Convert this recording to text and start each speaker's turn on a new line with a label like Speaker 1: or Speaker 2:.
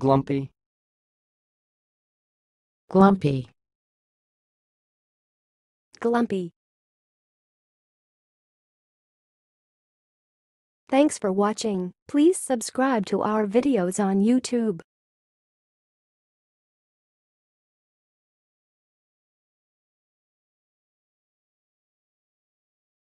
Speaker 1: Glumpy.
Speaker 2: Glumpy.
Speaker 3: Glumpy. Thanks for watching. Please subscribe to our videos on YouTube.